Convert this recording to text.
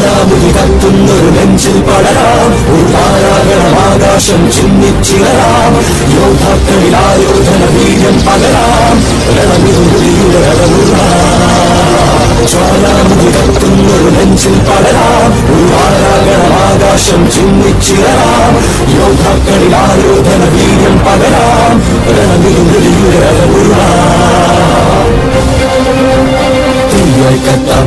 ജ്വാലാബുധി കത്തുന്നൊരു നെഞ്ചിൽ പടരാം ഒരു താരാകണം ആകാശം ചിന്നിച്ചിളരാം യോദ്ധാക്കളിൽ ആയോധന വീര്യം പകരാം രണമിരുതിയുടെ ജ്വാലാബുധി കത്തുന്നൊരു നെഞ്ചിൽ പടരാം ഒരു താരാകണം ആകാശം ചിന്നിച്ചിളരാം യോദ്ധാക്കളിൽ ആയോധന വീര്യം പകരാം രണമിരുതിയുടെ ുരുളാം തീയായി കത്താം